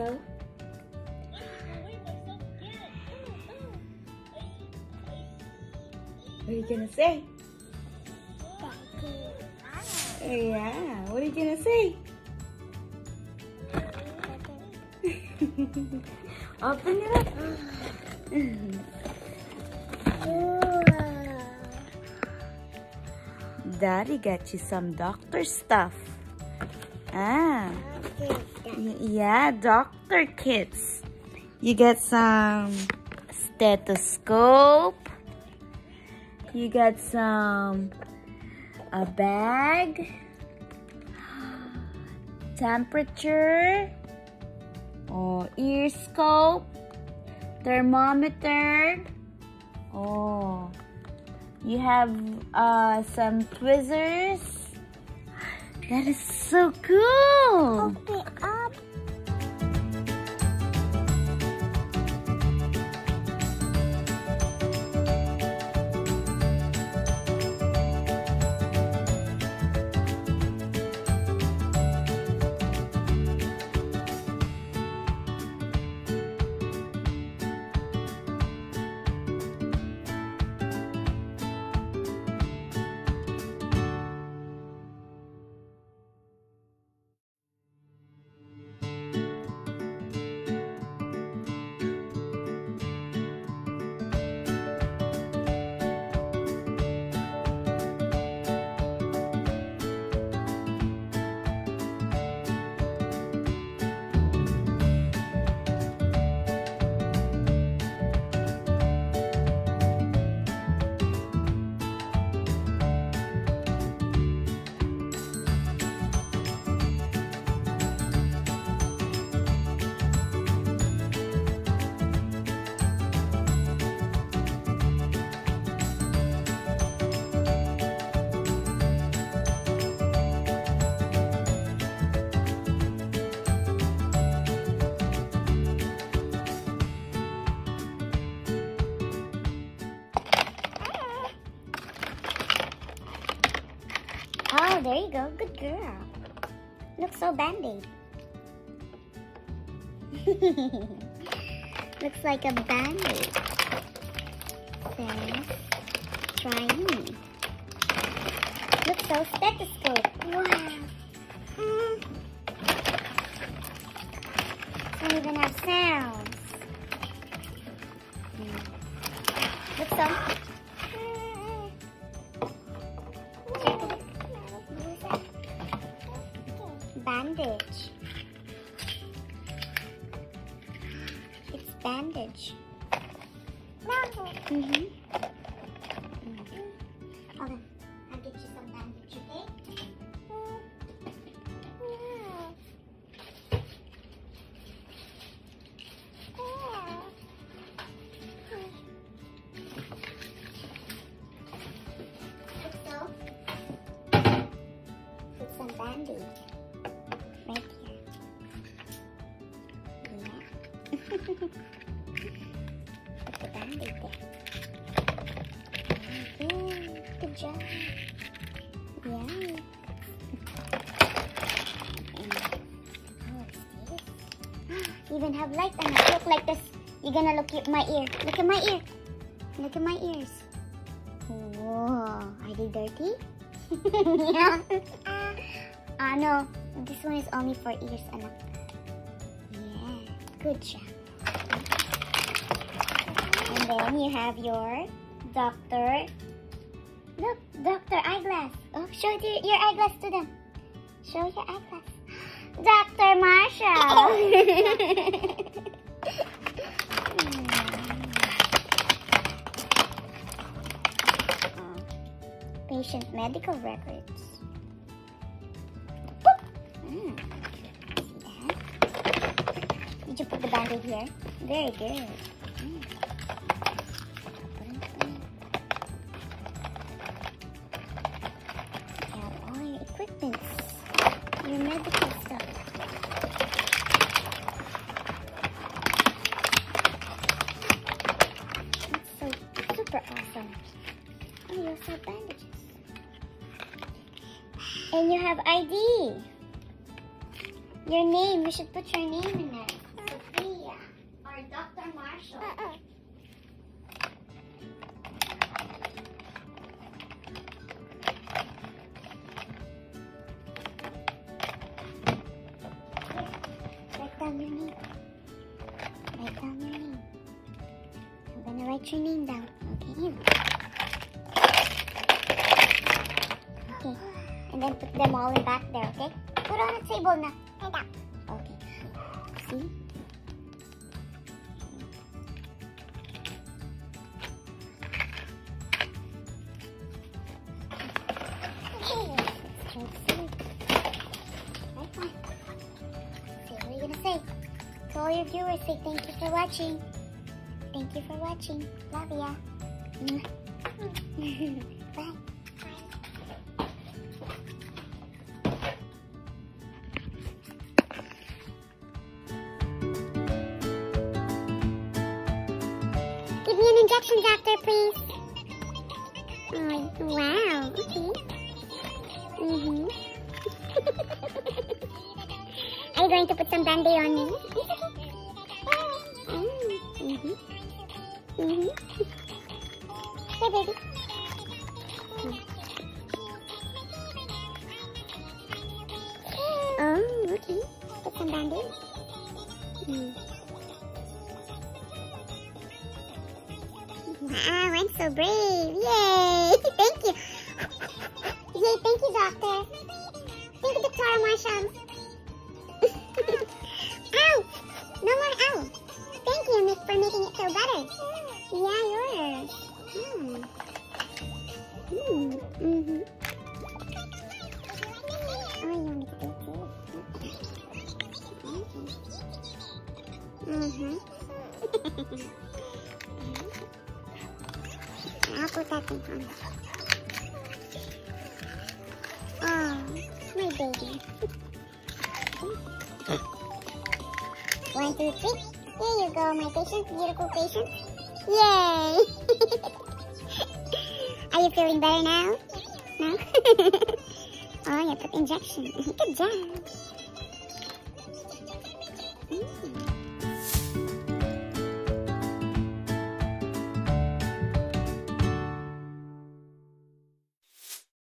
so? What are you gonna say? Yeah, what are you gonna say? Open it up. Daddy got you some doctor stuff. Ah, yeah, doctor kits. You get some stethoscope. You got some a bag, temperature, oh, ear scope, thermometer. Oh, you have uh, some tweezers. That is so cool. Oh, there you go. Good girl. Looks so band-aid. Looks like a band-aid. Says, try me. Looks so stethoscope. Wow. Mm. Don't even have sounds. Mm. Looks so bandage. It's bandage. Mm-hmm. Okay, I'll get you some bandage, okay? Put the band-aid there. Even have light on it. Look like this. You're gonna look at my ear. Look at my ear. Look at my ears. Whoa. Are they dirty? yeah. Ah, no. This one is only for ears, anak. Yeah. Good job. And then you have your doctor. Look, doctor eyeglass. Oh, show the, your eyeglass to them. Show your eyeglass. Dr. Marshall. Oh. Patient medical records. Mm. Did you put the band-aid here? Very good. Equipment, your medical stuff. That's so super awesome. Oh, you also have bandages. And you have ID. Your name. We should put your name in there. Sofhia or Dr. Marshall. Write down. Write down your name. I'm gonna write your name down. Okay. Okay. And then put them all in back there, okay? Put on the table na. Right Okay. See? Okay. Let's try all your viewers, say thank you for watching. Thank you for watching. Love ya. Bye. Give me an injection, doctor, please. Oh, wow. Okay. Mm-hmm. Are you going to put some band-aid on me? Here, baby. Oh, okay. Put some band-aid. Mm. Wow, I'm so brave. Yay! Thank you. Yay, thank you, doctor. Thank you, Dr. Marshall. It better. Yeah, yours. Hmm. Hmm. Mm-hmm. Oh, you want to do too? Mm-hmm. I'll put that thing on. Oh, my baby. One, two, three. Here you go, my patient, beautiful patient. Yay! Are you feeling better now? No? oh, you took injection. Good job. Mm.